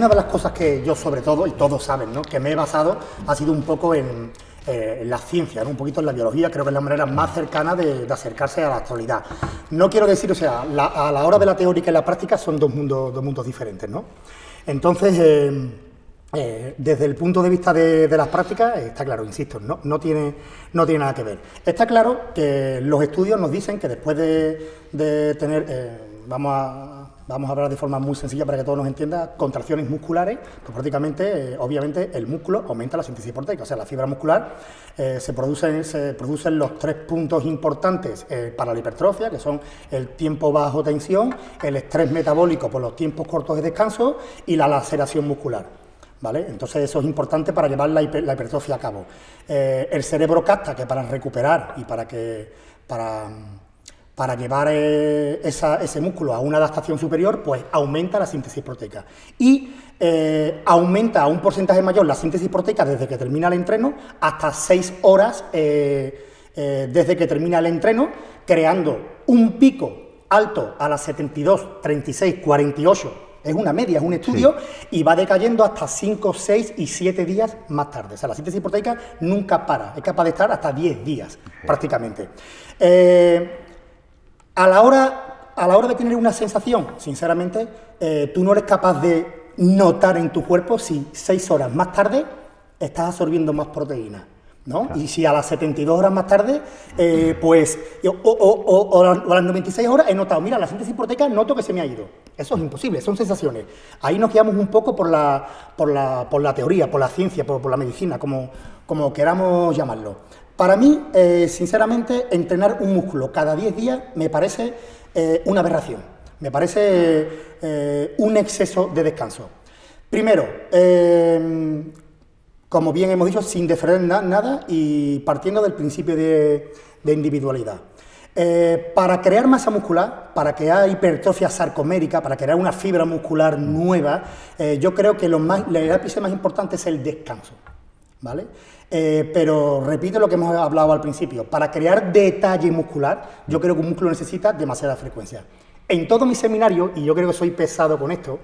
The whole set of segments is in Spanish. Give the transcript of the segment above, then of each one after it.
una de las cosas que yo sobre todo, y todos saben, ¿no? que me he basado, ha sido un poco en, eh, la ciencia, un poquito en la biología, creo que es la manera más cercana de, acercarse a la actualidad. No quiero decir, o sea, a la hora de la teórica y la práctica son dos mundos, dos mundos diferentes, ¿no? Entonces, eh, eh, desde el punto de vista de, las prácticas, está claro, insisto, no, tiene, no tiene nada que ver. Está claro que los estudios nos dicen que después de, tener, vamos a vamos a hablar de forma muy sencilla para que todos nos entienda, contracciones musculares, pues prácticamente, eh, obviamente, el músculo aumenta la síntesis proteica, o sea, la fibra muscular eh, se, producen, se producen los tres puntos importantes eh, para la hipertrofia, que son el tiempo bajo tensión, el estrés metabólico por los tiempos cortos de descanso y la laceración muscular. ¿Vale? Entonces eso es importante para llevar la, hipertrofia a cabo. el cerebro capta que para recuperar y para que para para llevar eh, ese músculo a una adaptación superior, pues aumenta la síntesis proteica. Y eh, aumenta a un porcentaje mayor la síntesis proteica desde que termina el entreno hasta 6 horas eh, desde que termina el entreno, creando un pico alto a las 72, 36, 48 es una media, es un estudio, y va decayendo hasta 5, 6 y 7 días más tarde. O sea, la síntesis proteica nunca para, es capaz de estar hasta 10 días prácticamente. A la hora, a la hora de tener una sensación, sinceramente, eh, tú no eres capaz de notar en tu cuerpo si seis horas más tarde estás absorbiendo más proteína. ¿no? Y si a las 72 horas más tarde, eh, pues, o, a las 96 horas he notado, mira, la síntesis proteica noto que se me ha ido. Eso es imposible, son sensaciones. Ahí nos guiamos un poco por la, por la, por la teoría, por la ciencia, por, por la medicina, como, como queramos llamarlo. Para mí, eh, sinceramente, entrenar un músculo cada 10 días me parece eh, una aberración, me parece eh, un exceso de descanso. Primero, como bien hemos dicho, sin defender nada y partiendo del principio de, individualidad. para crear masa muscular, para crear hipertrofia sarcomérica, para crear una fibra muscular nueva, yo creo que lo más, el ápice más importante es el descanso. ¿Vale? Eh, pero repito lo que hemos hablado al principio, para crear detalle muscular, yo creo que un músculo necesita demasiada frecuencia. En todo mi seminario, y yo creo que soy pesado con esto,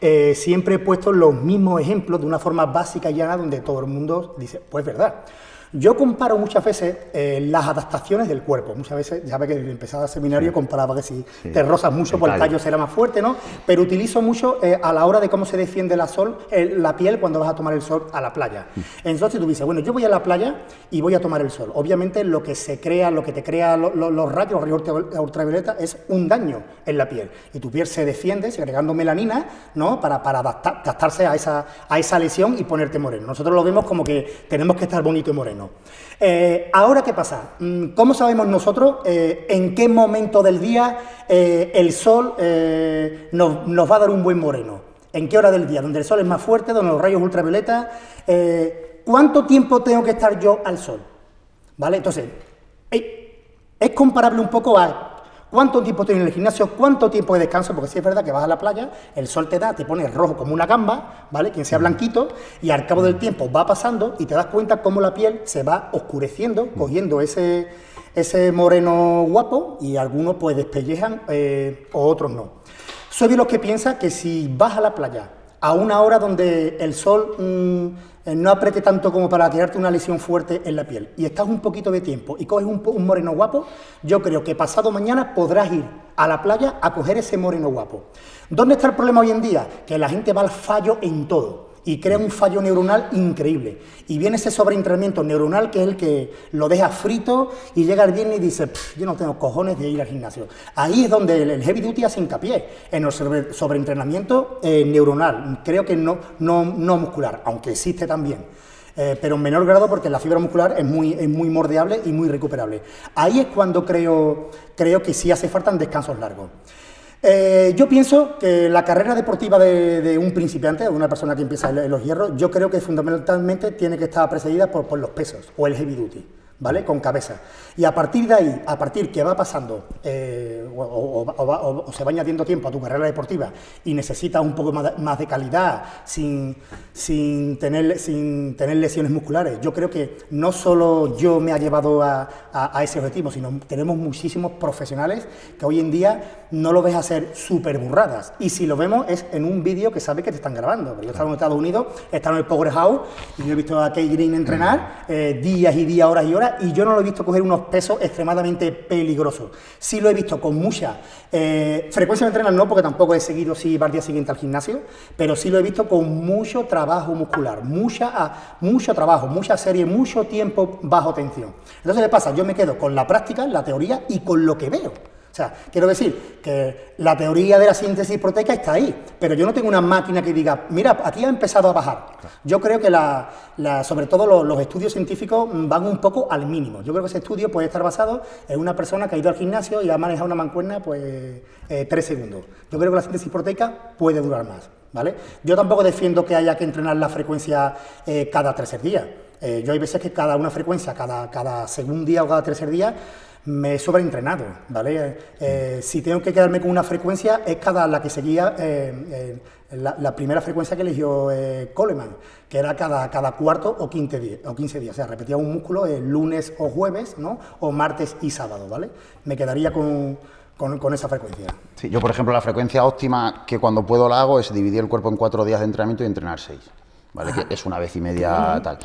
eh, siempre he puesto los mismos ejemplos de una forma básica y llana donde todo el mundo dice, pues verdad. Yo comparo muchas veces eh, las adaptaciones del cuerpo. Muchas veces, ya ve que empezaba el seminario comparaba que si te rozas mucho, por el tallo será más fuerte, ¿no? Pero utilizo mucho eh, a la hora de cómo se defiende la, sol, la piel cuando vas a tomar el sol a la playa. Mm. Entonces tú dices, bueno, yo voy a la playa y voy a tomar el sol. Obviamente lo que se crea, lo que te crea los rayos, los rayos ultravioleta es un daño en la piel. Y tu piel se defiende segregando melanina, ¿no? Para, para adaptarse a esa, a esa lesión y ponerte moreno. Nosotros lo vemos como que tenemos que estar bonito y moreno. Eh, ahora, ¿qué pasa? Mm, ¿Cómo sabemos nosotros eh, en qué momento del día eh, el sol nos, va a dar un buen moreno? ¿En qué hora del día? Donde el sol es más fuerte, donde los rayos ultravioleta. ¿Cuánto tiempo tengo que estar yo al sol? ¿Vale? Entonces, es comparable un poco a ¿Cuánto tiempo tienes en el gimnasio? ¿Cuánto tiempo de descanso? Porque si es verdad que vas a la playa, el sol te da, te pone rojo como una gamba, ¿vale? Quien sea blanquito, y al cabo del tiempo va pasando y te das cuenta cómo la piel se va oscureciendo, cogiendo ese, ese moreno guapo, y algunos pues despellejan eh, o otros no. Soy de los que piensa que si vas a la playa a una hora donde el sol mm, no apriete tanto como para crearte una lesión fuerte en la piel y estás un poquito de tiempo y coges un, moreno guapo, yo creo que pasado mañana podrás ir a la playa a coger ese moreno guapo. ¿Dónde está el problema hoy en día? Que la gente va al fallo en todo y crea un fallo neuronal increíble. Y viene ese sobreentrenamiento neuronal que es el que lo deja frito y llega el viernes y dice, yo no tengo cojones de ir al gimnasio. Ahí es donde el, heavy duty hace hincapié, en el sobreentrenamiento eh, neuronal, creo que no, no, no muscular, aunque existe también. Eh, pero en menor grado porque la fibra muscular es muy, es muy mordeable y muy recuperable. Ahí es cuando creo, creo que sí hace falta descansos largos. Eh, yo pienso que la carrera deportiva de, un principiante, de una persona que empieza en los hierros, yo creo que fundamentalmente tiene que estar precedida por, los pesos o el heavy duty. ¿Vale? Con cabeza. Y a partir de ahí, a partir que va pasando eh, o, se va añadiendo tiempo a tu carrera deportiva y necesitas un poco más de, calidad sin, sin, tener, sin tener lesiones musculares, yo creo que no solo yo me ha llevado a, ese objetivo, sino tenemos muchísimos profesionales que hoy en día no lo ves hacer súper burradas. Y si lo vemos es en un vídeo que sabe que te están grabando. Pero yo estaba en Estados Unidos, estaba en el Powerhouse y yo he visto a Kay Green entrenar eh, días y días, horas y horas, y yo no lo he visto coger unos pesos extremadamente peligrosos. Sí lo he visto con mucha eh, frecuencia de entrenar, no, porque tampoco he seguido si va al día siguiente al gimnasio, pero sí lo he visto con mucho trabajo muscular, mucha, ah, mucho trabajo, mucha serie, mucho tiempo bajo tensión. Entonces, ¿qué pasa? Yo me quedo con la práctica, la teoría y con lo que veo. O sea, quiero decir que la teoría de la síntesis proteica está ahí, pero yo no tengo una máquina que diga, mira, aquí ha empezado a bajar. Yo creo que la, sobre todo los, estudios científicos van un poco al mínimo. Yo creo que ese estudio puede estar basado en una persona que ha ido al gimnasio y ha manejado una mancuerna pues eh, tres segundos. Yo creo que la síntesis proteica puede durar más. ¿Vale? Yo tampoco defiendo que haya que entrenar la frecuencia eh, cada tercer día. Eh, yo hay veces que cada una frecuencia, cada, cada segundo día o cada tercer día, me he sobreentrenado, ¿vale? Eh, si tengo que quedarme con una frecuencia, es cada la que seguía eh, eh, la, primera frecuencia que eligió Coleman, que era cada, cada cuarto o 15, días, o 15 días. O sea, repetía un músculo el lunes o jueves, ¿no? O martes y sábado, ¿vale? Me quedaría con, con, esa frecuencia. Sí, yo, por ejemplo, la frecuencia óptima que cuando puedo la hago es dividir el cuerpo en cuatro días de entrenamiento y entrenar seis, ¿vale? Que es una vez y media tal.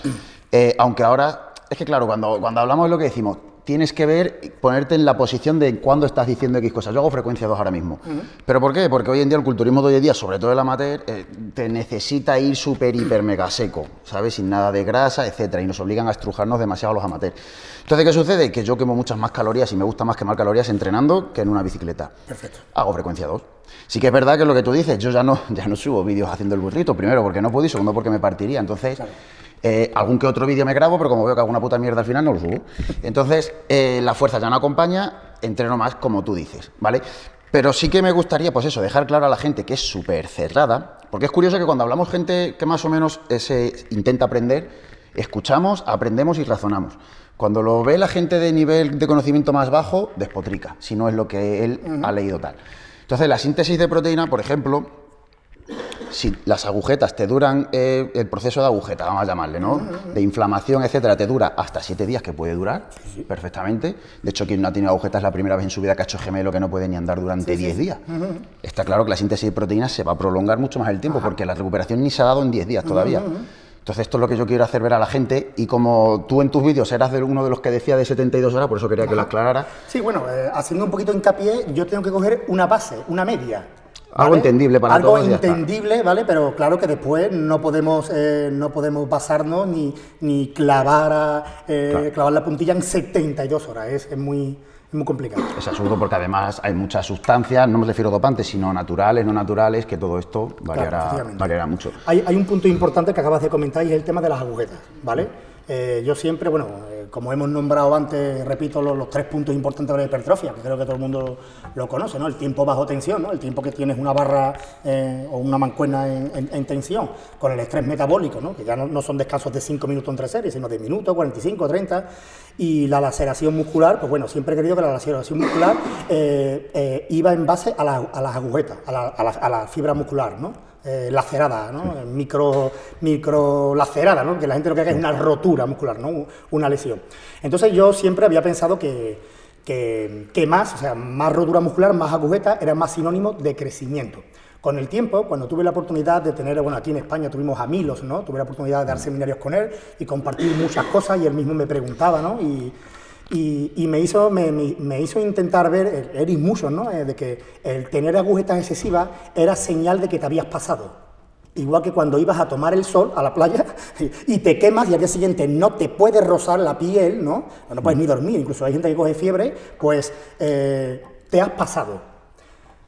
aunque ahora, es que claro, cuando, cuando hablamos de lo que decimos, tienes que ver, ponerte en la posición de cuándo estás diciendo X cosas. Yo hago frecuencia 2 ahora mismo. ¿Pero por qué? Porque hoy en día el culturismo de hoy en día, sobre todo el amateur, eh, te necesita ir súper, hiper, mega seco, ¿sabes? Sin nada de grasa, etcétera, y nos obligan a estrujarnos demasiado a los amateurs. Entonces, ¿qué sucede? Que yo quemo muchas más calorías y me gusta más quemar calorías entrenando que en una bicicleta. Perfecto. Hago frecuencia 2. Sí que es verdad que lo que tú dices, yo ya no, ya no subo vídeos haciendo el burrito, primero porque no puedo y segundo porque me partiría. Entonces... Eh, algún que otro vídeo me grabo, pero como veo que hago una puta mierda al final, no lo subo. Entonces, eh, la fuerza ya no acompaña, entreno más como tú dices, ¿vale? Pero sí que me gustaría, pues eso, dejar claro a la gente que es súper cerrada, porque es curioso que cuando hablamos gente que más o menos se intenta aprender, escuchamos, aprendemos y razonamos. Cuando lo ve la gente de nivel de conocimiento más bajo, despotrica, si no es lo que él ha leído tal. Entonces, la síntesis de proteína, por ejemplo, si las agujetas te duran, eh, el proceso de agujeta, vamos a llamarle, ¿no? De inflamación, etcétera, te dura hasta siete días, que puede durar perfectamente. De hecho, quien no ha tenido agujetas la primera vez en su vida que ha hecho gemelo que no puede ni andar durante 10 días. Está claro que la síntesis de proteínas se va a prolongar mucho más el tiempo, porque la recuperación ni se ha dado en 10 días todavía. Entonces, esto es lo que yo quiero hacer ver a la gente. Y como tú en tus vídeos eras de uno de los que decía de 72 horas, por eso quería que lo aclarara. Sí, bueno, eh, haciendo un poquito hincapié, yo tengo que coger una base, una media. Algo entendible para Algo entendible, ¿vale? Pero claro que después no podemos, eh, no podemos basarnos ni, ni clavar, eh, clavar la puntilla en 72 horas. Es, muy, muy complicado. Es absurdo porque además hay muchas sustancias, no me refiero a dopantes, sino naturales, no naturales, que todo esto variará, mucho. Hay, hay, un punto importante que acabas de comentar y es el tema de las agujetas, ¿vale? Eh, yo siempre, bueno, como hemos nombrado antes, repito los, tres puntos importantes de la hipertrofia, que creo que todo el mundo lo conoce, ¿no? El tiempo bajo tensión, ¿no? El tiempo que tienes una barra eh, o una mancuerna en, tensión, con el estrés metabólico, ¿no? Que ya no, son descansos de 5 minutos entre series, sino de minutos, 45, 30. Y la laceración muscular, pues bueno, siempre he querido que la laceración muscular iba en base a, las agujetas, a la, a la fibra muscular, ¿no? Eh, lacerada, ¿no? micro, micro lacerada, ¿no? que la gente lo que haga es una rotura muscular, ¿no? una lesión. Entonces yo siempre había pensado que, que, más, o sea, más rotura muscular, más agujeta, era más sinónimo de crecimiento. Con el tiempo, cuando tuve la oportunidad de tener, bueno, aquí en España tuvimos a Milos, ¿no? Tuve la oportunidad de dar seminarios con él y compartir muchas cosas y él mismo me preguntaba, ¿no? Y, y, me, hizo, me, hizo intentar ver, Eric mucho, ¿no? Eh, de que el tener agujetas excesivas era señal de que te habías pasado. Igual que cuando ibas a tomar el sol a la playa y te quemas y al día siguiente no te puedes rozar la piel, ¿no? No puedes ni dormir, incluso hay gente que coge fiebre, pues eh, te has pasado.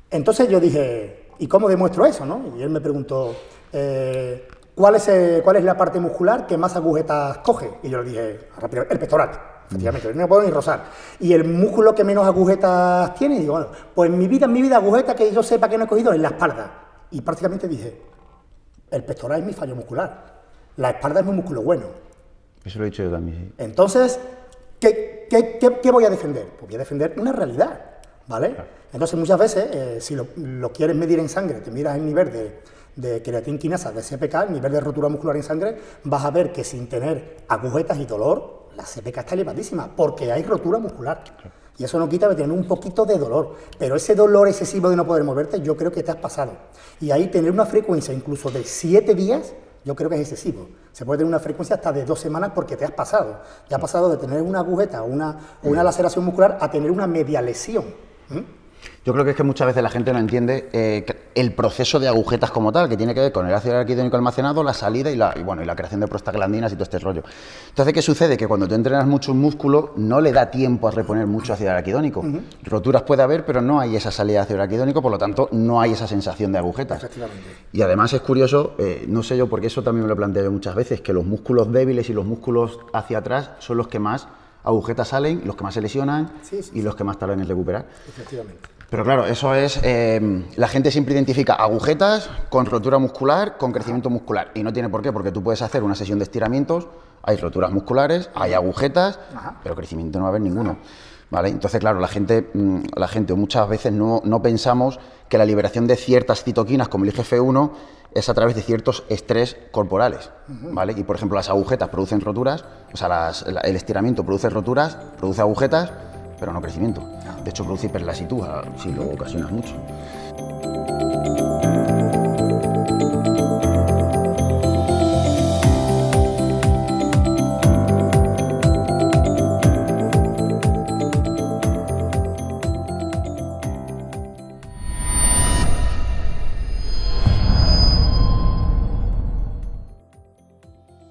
Entonces yo dije, ¿y cómo demuestro eso? ¿no? Y él me preguntó, eh, ¿cuál, es, ¿cuál es la parte muscular que más agujetas coge? Y yo le dije, el pectoral. Efectivamente, no puedo ni rozar. Y el músculo que menos agujetas tiene, digo, bueno, pues en mi vida, en mi vida, agujeta que yo sepa que no he cogido es la espalda. Y prácticamente dije, el pectoral es mi fallo muscular. La espalda es mi músculo bueno. Eso lo he dicho yo también, Entonces, ¿qué, qué, voy a defender? Pues voy a defender una realidad, ¿vale? Entonces muchas veces, eh, si lo, quieres medir en sangre, te miras el nivel de, de de CPK, el nivel de rotura muscular en sangre, vas a ver que sin tener agujetas y dolor, la CPK está elevadísima, porque hay rotura muscular. Y eso no quita de tener un poquito de dolor. Pero ese dolor excesivo de no poder moverte, yo creo que te has pasado. Y ahí tener una frecuencia incluso de 7 días, yo creo que es excesivo. Se puede tener una frecuencia hasta de dos semanas porque te has pasado. Te has pasado de tener una agujeta o una, una laceración muscular a tener una media lesión. Yo creo que es que muchas veces la gente no entiende eh, el proceso de agujetas como tal, que tiene que ver con el ácido araquidónico almacenado, la salida y la, bueno, y la creación de prostaglandinas y todo este rollo. Entonces, ¿qué sucede? Que cuando tú entrenas mucho un músculo, no le da tiempo a reponer mucho ácido araquidónico. Roturas puede haber, pero no hay esa salida de ácido araquidónico, por lo tanto, no hay esa sensación de agujetas. Y además es curioso, eh, no sé yo, porque eso también me lo he planteado muchas veces, que los músculos débiles y los músculos hacia atrás son los que más agujetas salen, los que más se lesionan y los que más tardan en recuperar. Efectivamente. Pero claro, eso es. Eh, la gente siempre identifica agujetas con rotura muscular, con crecimiento muscular. Y no tiene por qué, porque tú puedes hacer una sesión de estiramientos, hay roturas musculares, hay agujetas, pero crecimiento no va a haber ninguno. ¿Vale? Entonces, claro, la gente, mm, la gente muchas veces no, pensamos que la liberación de ciertas citoquinas, como el IGF-1, es a través de ciertos estrés corporales. ¿vale? Y, por ejemplo, las agujetas producen roturas, o sea, el estiramiento produce roturas, produce agujetas, pero no crecimiento. De hecho, produce hiperlasitud si lo ocasionas mucho.